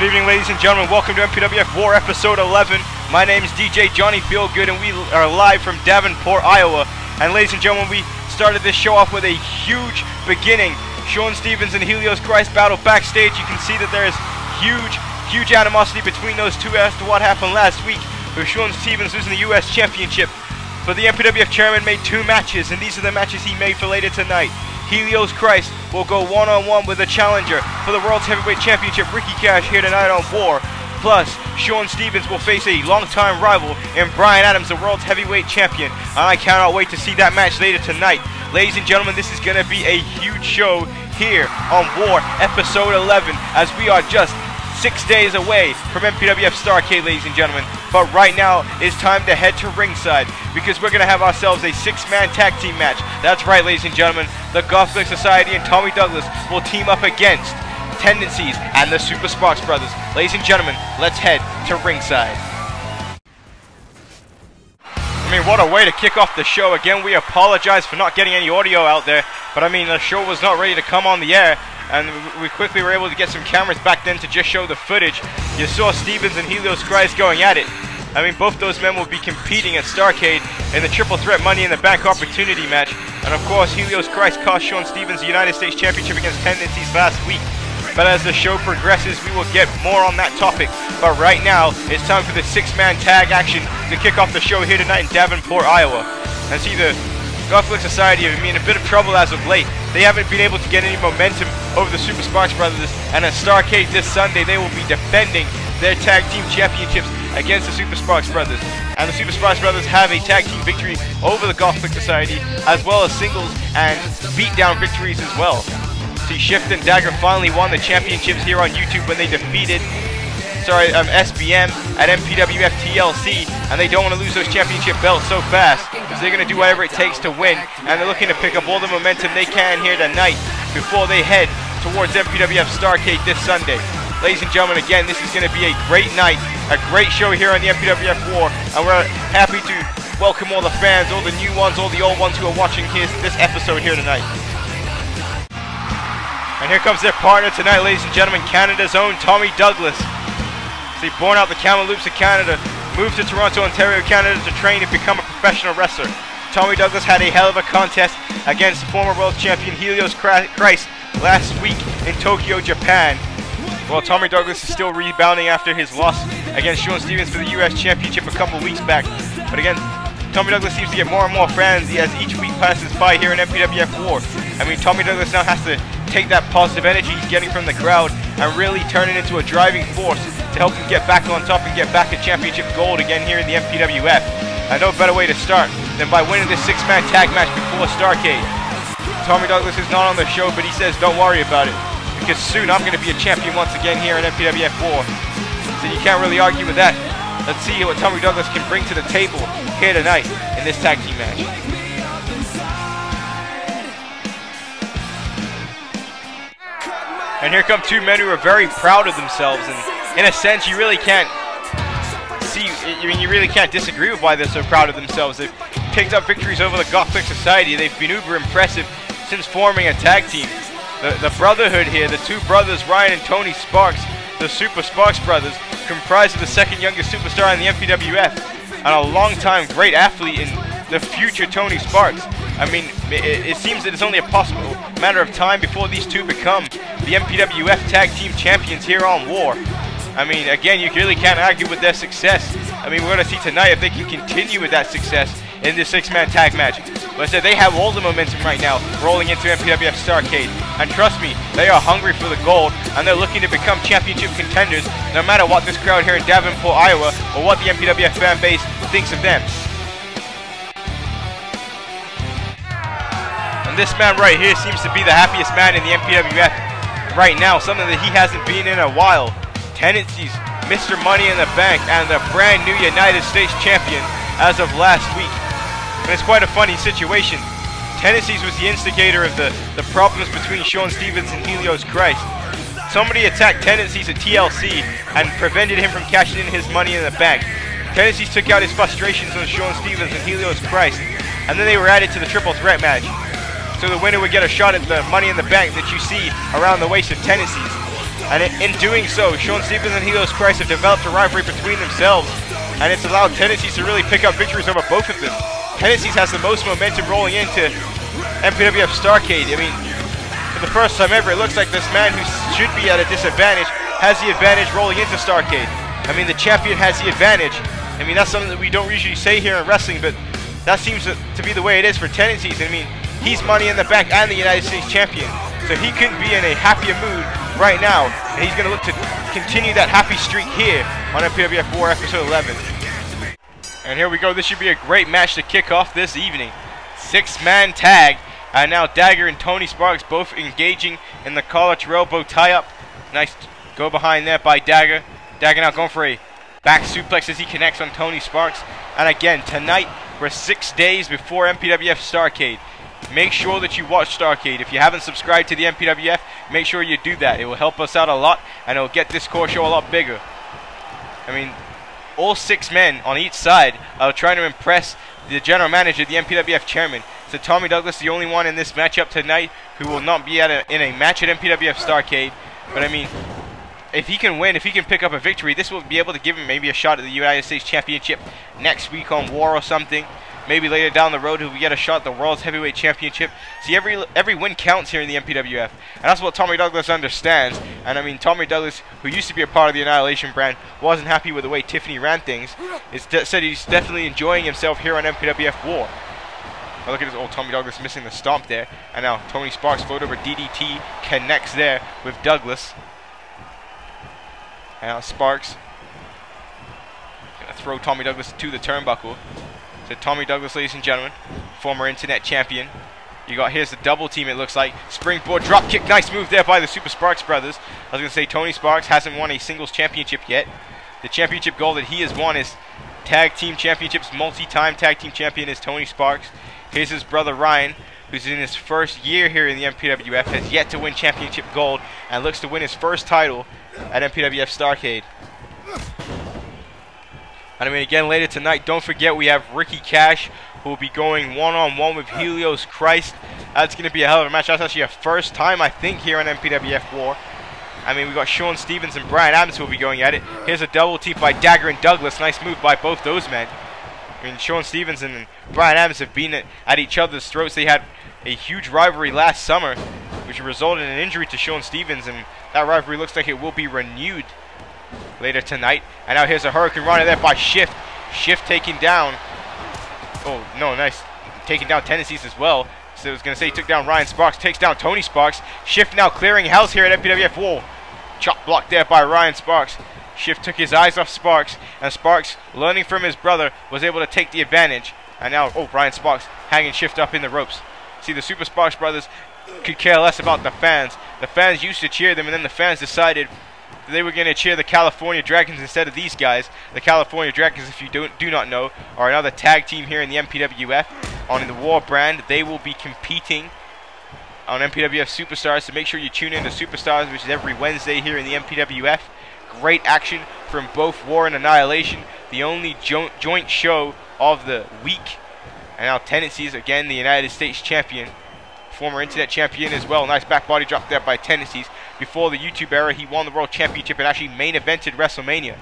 Good evening, ladies and gentlemen. Welcome to MPWF War Episode 11. My name is DJ Johnny Feelgood, and we are live from Davenport, Iowa. And ladies and gentlemen, we started this show off with a huge beginning. Shaun Stevens and Helios Christ battle backstage. You can see that there is huge, huge animosity between those two as to what happened last week with Shaun Stevens losing the U.S. Championship. But the MPWF chairman made two matches, and these are the matches he made for later tonight. Helios Christ will go one-on-one with a challenger for the World's Heavyweight Championship, Ricky Cash, here tonight on War. Plus, Shaun Stevens will face a longtime rival in Brian Adams, the World's Heavyweight Champion. And I cannot wait to see that match later tonight. Ladies and gentlemen, this is going to be a huge show here on War Episode 11 as we are just six days away from MPWF Starrcade, ladies and gentlemen. But right now, it's time to head to ringside because we're going to have ourselves a six-man tag team match. That's right, ladies and gentlemen. The Gotham Society and Tommy Douglas will team up against Tendencies and the Super Sparks Brothers. Ladies and gentlemen, let's head to ringside. I mean, what a way to kick off the show. Again, we apologize for not getting any audio out there, but I mean, the show was not ready to come on the air and we quickly were able to get some cameras back then to just show the footage. You saw Stevens and Helios Christ going at it. I mean, both those men will be competing at Starrcade in the Triple Threat Money in the Bank Opportunity match. And of course, Helios Christ cost Shaun Stevens the United States Championship against Tendencies last week. But as the show progresses, we will get more on that topic. But right now, it's time for the six-man tag action to kick off the show here tonight in Davenport, Iowa. And see the Gotham Society have been in a bit of trouble as of late. They haven't been able to get any momentum over the Super Sparks Brothers, and at Starrcade this Sunday, they will be defending their tag team championships against the Super Sparks Brothers. And the Super Sparks Brothers have a tag team victory over the Gotham Society, as well as singles and beatdown victories as well. See, Shift and Dagger finally won the championships here on YouTube when they defeated sorry, um, SBM at MPWF TLC, and they don't want to lose those championship belts so fast, they're going to do whatever it takes to win, and they're looking to pick up all the momentum they can here tonight before they head towards MPWF Starrcade this Sunday. Ladies and gentlemen, again, this is going to be a great night, a great show here on the MPWF War, and we're happy to welcome all the fans, all the new ones, all the old ones who are watching his, this episode here tonight. And here comes their partner tonight, ladies and gentlemen, Canada's own Tommy Douglas. He born out the Kamloops of Canada, moved to Toronto, Ontario, Canada to train and become a professional wrestler. Tommy Douglas had a hell of a contest against former world champion Helios Christ last week in Tokyo, Japan. Well, Tommy Douglas is still rebounding after his loss against Shaun Stevens for the U.S. Championship a couple weeks back. But again, Tommy Douglas seems to get more and more fans as each week passes by here in MPWF War. I mean, Tommy Douglas now has to take that positive energy he's getting from the crowd and really turn it into a driving force to help him get back on top and get back a championship gold again here in the MPWF. I know a better way to start than by winning this six-man tag match before Starrcade. Tommy Douglas is not on the show, but he says don't worry about it because soon I'm going to be a champion once again here in MPWF War. So you can't really argue with that. Let's see what Tommy Douglas can bring to the table here tonight in this tag team match. And here come two men who are very proud of themselves, and in a sense, you really can't see. I mean, you really can't disagree with why they're so proud of themselves. They've picked up victories over the Gotham Society. They've been uber impressive since forming a tag team. The, the brotherhood here, the two brothers, Ryan and Tony Sparks, the Super Sparks brothers, comprised of the second youngest superstar in the MPWF, and a long-time great athlete in the future Tony Sparks. I mean, it, it, seems that it's only a possible matter of time before these two become the MPWF Tag Team Champions here on War. I mean, again, you really can't argue with their success. I mean, we're going to see tonight if they can continue with that success in this six-man tag match. But they have all the momentum right now rolling into MPWF Starrcade. And trust me, they are hungry for the gold, and they're looking to become championship contenders no matter what this crowd here in Davenport, Iowa, or what the MPWF fan base thinks of them. And this man right here seems to be the happiest man in the MPWF right now, something that he hasn't been in a while. Tendencies, Mr. Money in the Bank, and the brand new United States champion as of last week. And it's quite a funny situation. Tendencies was the instigator of the, the problems between Shaun Stevens and Helios Christ. Somebody attacked Tendencies at TLC and prevented him from cashing in his money in the bank. Tendencies took out his frustrations on Shaun Stevens and Helios Christ, and then they were added to the triple threat match so the winner would get a shot at the money in the bank that you see around the waist of Tendencies. And in, doing so, Shaun Stevens and Helios Christ have developed a rivalry between themselves, and it's allowed Tendencies to really pick up victories over both of them. Tendencies has the most momentum rolling into MPWF Starrcade. I mean, for the first time ever, it looks like this man who should be at a disadvantage has the advantage rolling into Starrcade. I mean, the champion has the advantage. I mean, that's something that we don't usually say here in wrestling, but that seems to, be the way it is for tendencies. I mean, he's Money in the Bank and the United States champion. So he couldn't be in a happier mood right now. And he's going to look to continue that happy streak here on MPWF War Episode 11. And here we go. This should be a great match to kick off this evening. Six-man tag. And now Dagger and Tony Sparks both engaging in the collar elbow tie-up. Nice go behind there by Dagger. Dagger now going for a back suplex as he connects on Tony Sparks. And again, tonight we're six days before MPWF Starrcade. Make sure that you watch Starrcade. If you haven't subscribed to the MPWF, make sure you do that. It will help us out a lot, and it will get this core show a lot bigger. I mean, all six men on each side are trying to impress the general manager, the MPWF chairman. So Tommy Douglas, the only one in this matchup tonight who will not be at a, in a match at MPWF Starrcade. But I mean, if he can win, if he can pick up a victory, this will be able to give him maybe a shot at the United States Championship next week on War or something. Maybe later down the road, he'll get a shot at the World's Heavyweight Championship. See, every every win counts here in the MPWF, and that's what Tommy Douglas understands. And I mean, Tommy Douglas, who used to be a part of the Annihilation brand, wasn't happy with the way Tiffany ran things. Is said he's definitely enjoying himself here on MPWF War. Now look at this old Tommy Douglas missing the stomp there. And now Tony Sparks float over DDT connects there with Douglas. And Now Sparks throw Tommy Douglas to the turnbuckle. So Tommy Douglas, ladies and gentlemen, former internet champion. You got here's the double team. It looks like springboard drop kick. Nice move there by the Super Sparks brothers. I was gonna say Tony Sparks hasn't won a singles championship yet. The championship goal that he has won is tag team championships. Multi-time tag team champion is Tony Sparks. Here's his brother Ryan, who's in his first year here in the MPWF, has yet to win championship gold and looks to win his first title at MPWF Starrcade. And I mean, again, later tonight, don't forget we have Ricky Cash, who will be going one-on-one -on -one with Helios Christ. That's going to be a hell of a match. That's actually a first time, I think, here on MPWF War. I mean, we got Shaun Stevens and Brian Adams who will be going at it. Here's a double team by Dagger and Douglas. Nice move by both those men. I mean, Shaun Stevens and Brian Adams have been at, each other's throats. They had a huge rivalry last summer, which resulted in an injury to Shaun Stevens, and that rivalry looks like it will be renewed later tonight. And now here's a hurricanrana there by Shift. Shift taking down. Oh, no, nice. Taking down Tendencies as well. So I was going to say he took down Ryan Sparks. Takes down Tony Sparks. Shift now clearing house here at MPWF. Whoa. Chop block there by Ryan Sparks. Shift took his eyes off Sparks. And Sparks, learning from his brother, was able to take the advantage. And now, oh, Ryan Sparks hanging Shift up in the ropes. See, the Super Sparks brothers could care less about the fans. The fans used to cheer them, and then the fans decided they were going to cheer the California Dragons instead of these guys. The California Dragons, if you don't, do not know, are another tag team here in the MPWF on the War brand. They will be competing on MPWF Superstars, so make sure you tune in to Superstars, which is every Wednesday here in the MPWF. Great action from both War and Annihilation, the only jo joint show of the week. And now Tendencies, again, the United States champion, former internet champion as well. Nice back body drop there by Tendencies. Before the YouTube era, he won the World Championship and actually main evented WrestleMania.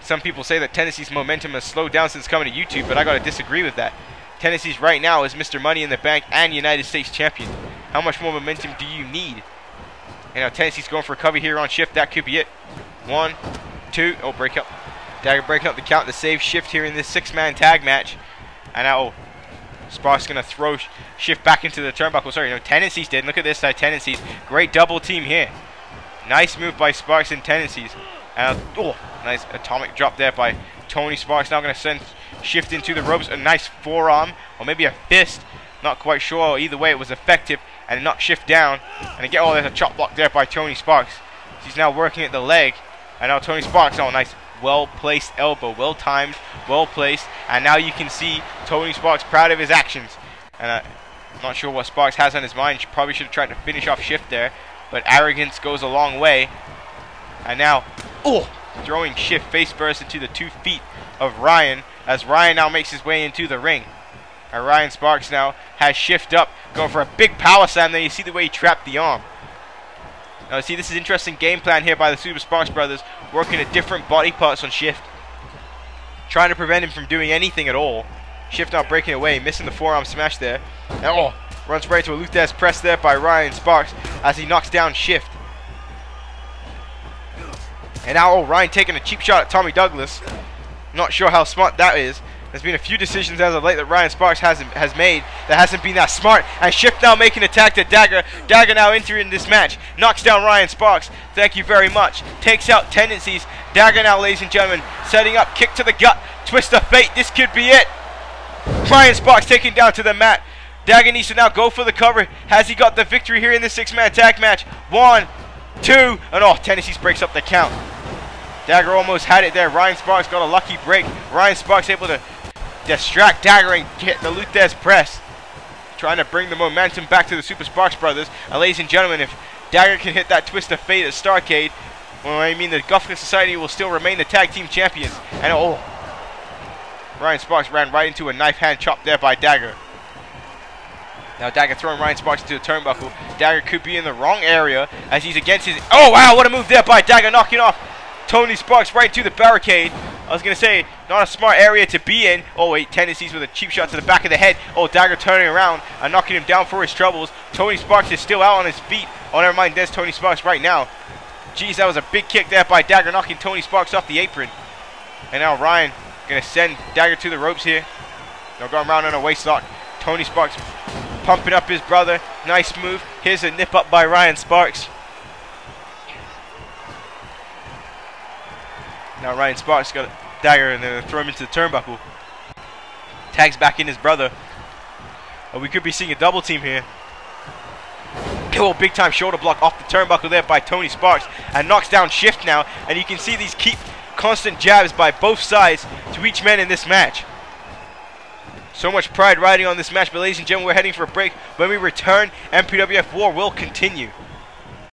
Some people say that Tendencies momentum has slowed down since coming to YouTube, but I gotta disagree with that. Tendencies right now is Mr. Money in the Bank and United States champion. How much more momentum do you need? And now Tendencies going for a cover here on shift. That could be it. One, two. Oh, break up. Dagger breaking up the count to save shift here in this six-man tag match. And now, oh, Sparks going to throw shift back into the turnbuckle. Sorry, no, Tendencies did. Look at this side, Tendencies. Great double team here. Nice move by Sparks and Tendencies. And, oh, nice atomic drop there by Tony Sparks. Now going to send shift into the ropes. A nice forearm, or maybe a fist. Not quite sure. Either way, it was effective. And knock shift down. And again, oh, there's a chop block there by Tony Sparks. He's now working at the leg. And now Tony Sparks, oh, nice well placed elbow, well timed, well placed, and now you can see Tony Sparks proud of his actions. And I'm not sure what Sparks has on his mind. Probably should have tried to finish off shift there, but arrogance goes a long way. And now, oh, throwing shift face first into the two feet of Ryan as Ryan now makes his way into the ring. And Ryan Sparks now has shift up, going for a big power slam. Then you see the way he trapped the arm. Now see this is interesting game plan here by the Super Sparks brothers, working at different body parts on Shift. Trying to prevent him from doing anything at all. Shift not breaking away, missing the forearm smash there. And, oh, runs right to a Lou Thesz press there by Ryan Sparks as he knocks down Shift. And now oh, Ryan taking a cheap shot at Tommy Douglas. Not sure how smart that is. There's been a few decisions as of late that Ryan Sparks hasn't has made that hasn't been that smart. And Shift now making attack to Dagger. Dagger now entering this match. Knocks down Ryan Sparks. Thank you very much. Takes out tendencies. Dagger now, ladies and gentlemen, setting up. Kick to the gut. Twist of fate. This could be it. Ryan Sparks taken down to the mat. Dagger needs to now go for the cover. Has he got the victory here in this six-man tag match? One, two, and oh, Tendencies breaks up the count. Dagger almost had it there. Ryan Sparks got a lucky break. Ryan Sparks able to distract Dagger and get the Lou Thesz press. Trying to bring the momentum back to the Super Sparks brothers. And ladies and gentlemen, if Dagger can hit that twist of fate at Starrcade, well, I mean, the Gotham Society will still remain the tag team champions. And oh, Ryan Sparks ran right into a knife hand chop there by Dagger. Now Dagger throwing Ryan Sparks into the turnbuckle. Dagger could be in the wrong area as he's against his... Oh, wow, what a move there by Dagger, knocking off Tony Sparks right to the barricade. I was going to say, not a smart area to be in. Oh, wait, tendencies with a cheap shot to the back of the head. Oh, Dagger turning around and knocking him down for his troubles. Tony Sparks is still out on his feet. Oh, never mind, there's Tony Sparks right now. Jeez, that was a big kick there by Dagger, knocking Tony Sparks off the apron. And now Ryan going to send Dagger to the ropes here. They're going around on a waist lock. Tony Sparks pumping up his brother. Nice move. Here's a nip up by Ryan Sparks. Now Ryan Sparks got a dagger and then throw him into the turnbuckle. Tags back in his brother. Oh, we could be seeing a double team here. Oh, big time shoulder block off the turnbuckle there by Tony Sparks and knocks down Shift now. And you can see these keep constant jabs by both sides to each man in this match. So much pride riding on this match, but ladies and gentlemen, we're heading for a break. When we return, MPWF War will continue.